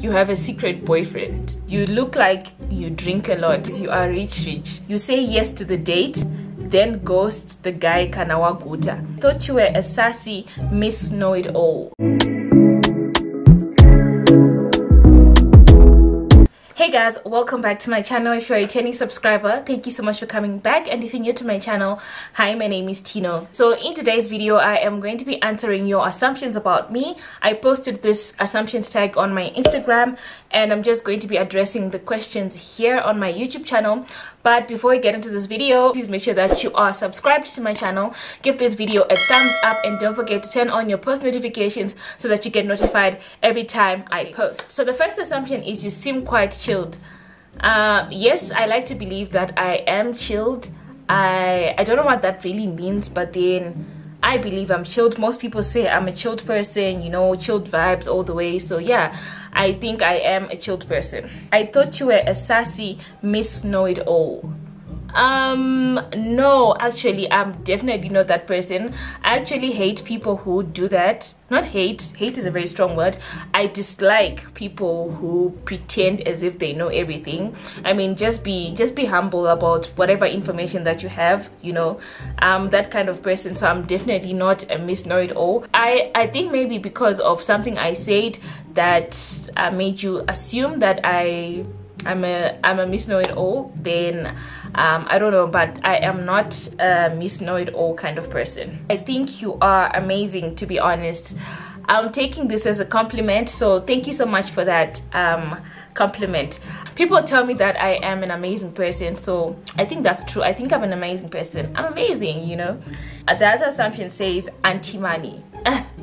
you have a secret boyfriend. You look like you drink a lot. You are rich, rich. You say yes to the date, then ghost the guy Kanawaguta. Thought you were a sassy Miss Know It All. Hey guys welcome back to my channel. If you're a returning subscriber thank you so much for coming back. And if you're new to my channel hi my name is tino. So in today's video i am going to be answering your assumptions about me. I posted this assumptions tag on my instagram and i'm just going to be addressing the questions here on my youtube channel but before we get into this video please make sure that you are subscribed to my channel. Give this video a thumbs up and don't forget to turn on your post notifications so that you get notified every time i post. So the first assumption is you seem quite chilled. Uh, yes i like to believe that i am chilled. I i don't know what that really means but then I believe I'm chilled. Most people say I'm a chilled person, you know, chilled vibes all the way. So yeah, I think I am a chilled person. I thought you were a sassy Miss Know It All um no actually i'm definitely not that person. I actually hate people who do that. Not hate hate is a very strong word. I dislike people who pretend as if they know everything. I mean just be just be humble about whatever information that you have you know. I'm that kind of person so i'm definitely not a miss know it all. I i think maybe because of something i said that uh, made you assume that i i'm a i'm a miss know it all then um, I don't know, but I am not a miss know it all kind of person. I think you are amazing, to be honest. I'm taking this as a compliment, so thank you so much for that um, compliment. People tell me that I am an amazing person, so I think that's true. I think I'm an amazing person. I'm amazing, you know. The other assumption says anti money.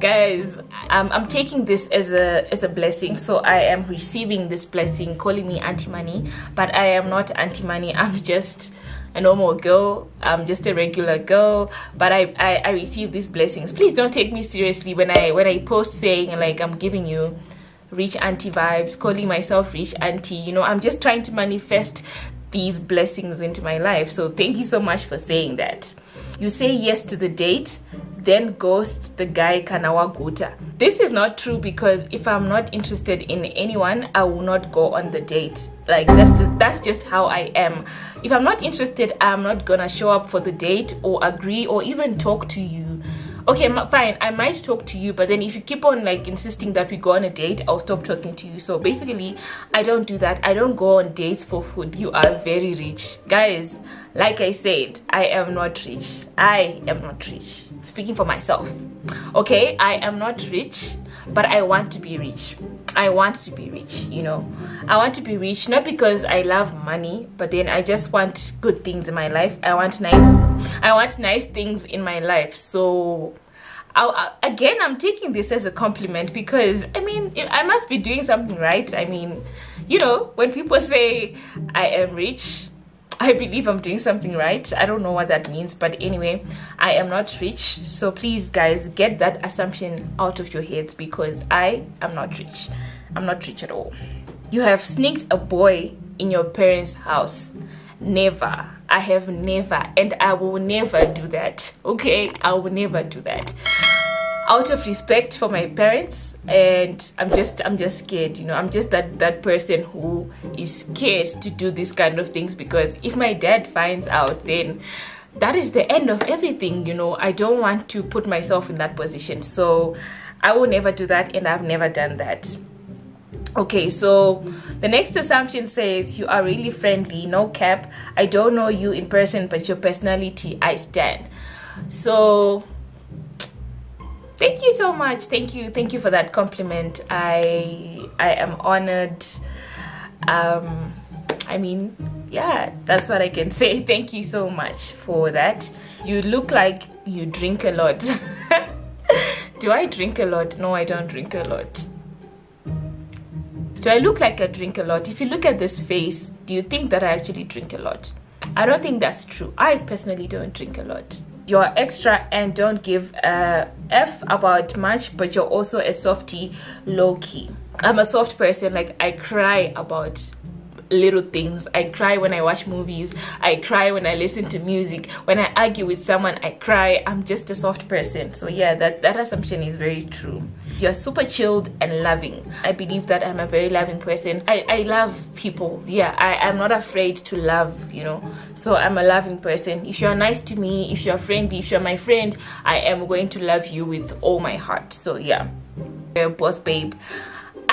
guys um, i'm taking this as a as a blessing. So i am receiving this blessing calling me anti money but i am not anti money i'm just a normal girl. I'm just a regular girl but I, I i receive these blessings. Please don't take me seriously when i when i post saying like i'm giving you rich auntie vibes calling myself rich auntie. You know i'm just trying to manifest these blessings into my life so thank you so much for saying that you say yes to the date then ghost the guy Kanawaguta. This is not true because if I'm not interested in anyone, I will not go on the date. Like that's the, that's just how I am. If I'm not interested, I'm not gonna show up for the date or agree or even talk to you okay fine i might talk to you but then if you keep on like insisting that we go on a date i'll stop talking to you. So basically i don't do that. I don't go on dates for food. You are very rich. Guys like i said i am not rich. I am not rich. Speaking for myself. Okay i am not rich but i want to be rich I want to be rich, you know. I want to be rich not because I love money, but then I just want good things in my life. I want nice I want nice things in my life. So I, again, I'm taking this as a compliment because I mean, I must be doing something right. I mean, you know, when people say I am rich, I believe I'm doing something right. I don't know what that means, but anyway, I am not rich. So please, guys, get that assumption out of your heads because I am not rich. I'm not rich at all. You have sneaked a boy in your parents' house. Never. I have never, and I will never do that. Okay, I will never do that. Out of respect for my parents, and i'm just i'm just scared you know. I'm just that that person who is scared to do this kind of things because if my dad finds out then that is the end of everything you know. I don't want to put myself in that position. So i will never do that and i've never done that. Okay so the next assumption says you are really friendly no cap. I don't know you in person but your personality i stand. So thank you so much. Thank you. Thank you for that compliment. I i am honored. Um i mean yeah that's what i can say. Thank you so much for that. You look like you drink a lot. Do i drink a lot? No i don't drink a lot. Do i look like i drink a lot? If you look at this face do you think that i actually drink a lot? I don't think that's true. I personally don't drink a lot you're extra and don't give a f about much but you're also a softy low-key. I'm a soft person like i cry about little things. I cry when i watch movies. I cry when i listen to music. When i argue with someone i cry. I'm just a soft person. So yeah that that assumption is very true. You're super chilled and loving. I believe that i'm a very loving person. I i love people. Yeah i I'm not afraid to love you know. So i'm a loving person. If you're nice to me if you're friendly if you're my friend i am going to love you with all my heart. So yeah. Boss babe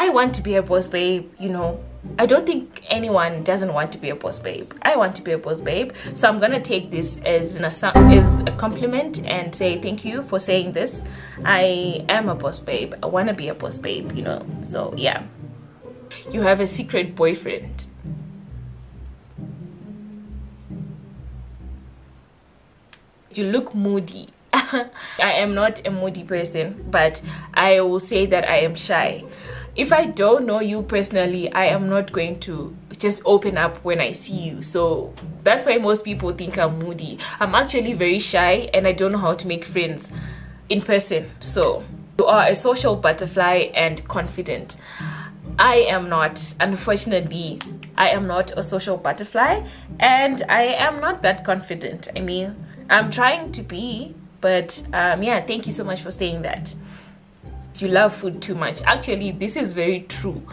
i want to be a boss babe you know I don't think anyone doesn't want to be a boss babe. I want to be a boss babe. So I'm gonna take this as an as a compliment and say thank you for saying this. I am a boss babe. I wanna be a boss babe, you know. So yeah. You have a secret boyfriend. You look moody. I am not a moody person, but I will say that I am shy. If I don't know you personally, I am not going to just open up when I see you. So that's why most people think I'm moody. I'm actually very shy and I don't know how to make friends in person. So you are a social butterfly and confident. I am not. Unfortunately, I am not a social butterfly and I am not that confident. I mean, I'm trying to be, but um, yeah, thank you so much for saying that. You love food too much. Actually, this is very true.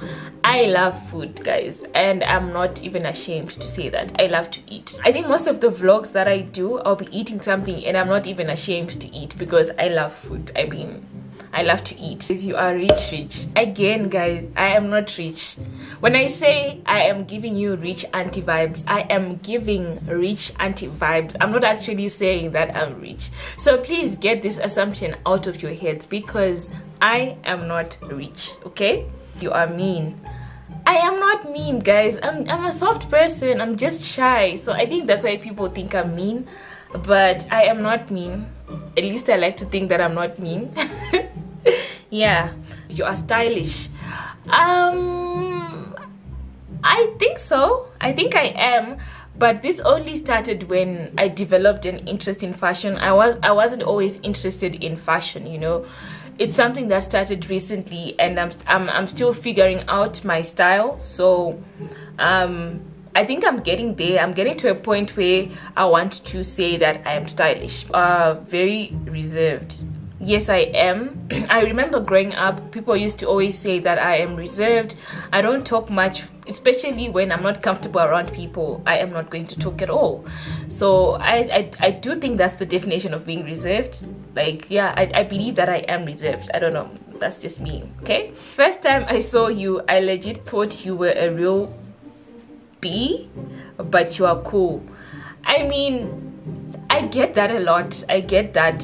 I love food, guys, and I'm not even ashamed to say that. I love to eat. I think most of the vlogs that I do, I'll be eating something and I'm not even ashamed to eat because I love food. I mean, I love to eat. You are rich, rich. Again, guys, I am not rich. When I say I am giving you rich auntie vibes, I am giving rich auntie vibes. I'm not actually saying that I'm rich. So please get this assumption out of your heads because I am not rich, okay? You are mean. I am not mean, guys. I'm, I'm a soft person. I'm just shy. So I think that's why people think I'm mean. But I am not mean. At least I like to think that I'm not mean. yeah. You are stylish. Um i think so. I think i am. But this only started when i developed an interest in fashion. I was i wasn't always interested in fashion you know. It's something that started recently and i'm i'm, I'm still figuring out my style. So um I think I'm getting there. I'm getting to a point where I want to say that I am stylish. Uh, very reserved yes i am. I remember growing up people used to always say that i am reserved. I don't talk much especially when i'm not comfortable around people. I am not going to talk at all. So i i, I do think that's the definition of being reserved. Like yeah I, I believe that i am reserved. I don't know. That's just me okay? First time i saw you i legit thought you were a real b but you are cool. I mean i get that a lot i get that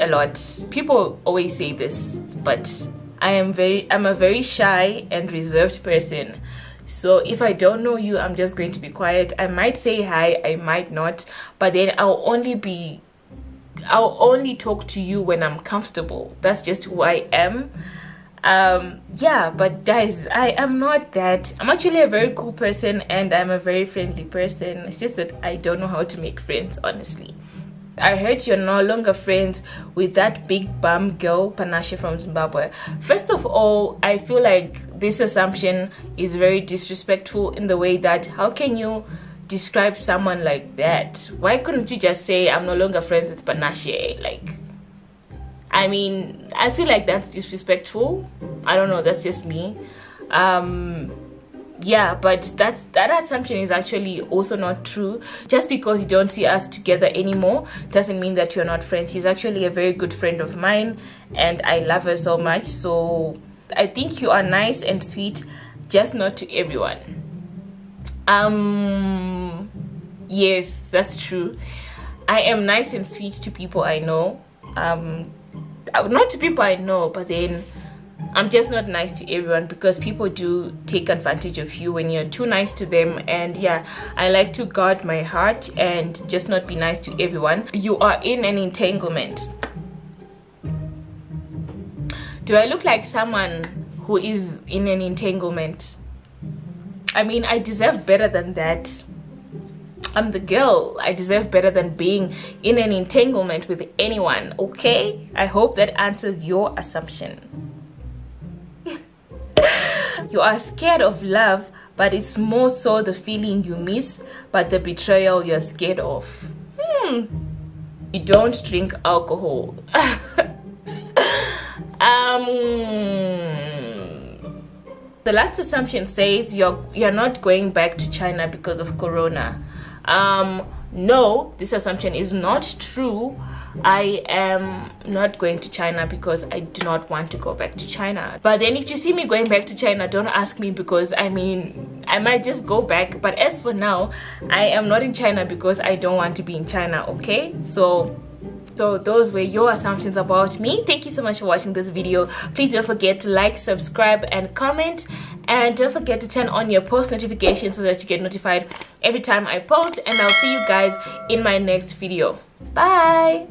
a lot. People always say this, but I am very I'm a very shy and reserved person. So if I don't know you, I'm just going to be quiet. I might say hi, I might not, but then I'll only be I'll only talk to you when I'm comfortable. That's just who I am. Um yeah, but guys, I am not that. I'm actually a very cool person and I'm a very friendly person. It's just that I don't know how to make friends, honestly. I heard you're no longer friends with that big bum girl, Panache from Zimbabwe. First of all, I feel like this assumption is very disrespectful in the way that how can you describe someone like that? Why couldn't you just say, I'm no longer friends with Panache? Like, I mean, I feel like that's disrespectful. I don't know, that's just me. Um, yeah but that's that assumption is actually also not true. Just because you don't see us together anymore doesn't mean that you're not friends. She's actually a very good friend of mine and i love her so much. So i think you are nice and sweet just not to everyone. Um yes that's true. I am nice and sweet to people i know. Um not to people i know but then I'm just not nice to everyone because people do take advantage of you when you're too nice to them. And yeah, I like to guard my heart and just not be nice to everyone. You are in an entanglement. Do I look like someone who is in an entanglement? I mean, I deserve better than that. I'm the girl. I deserve better than being in an entanglement with anyone, okay? I hope that answers your assumption. You are scared of love, but it's more so the feeling you miss but the betrayal you're scared of hmm you don't drink alcohol um the last assumption says you're you're not going back to china because of corona um no this assumption is not true. I am not going to china because i do not want to go back to china. But then if you see me going back to china don't ask me because i mean i might just go back. But as for now i am not in china because i don't want to be in china okay? So so those were your assumptions about me. Thank you so much for watching this video. Please don't forget to like subscribe and comment. And don't forget to turn on your post notifications so that you get notified every time i post. And i'll see you guys in my next video. Bye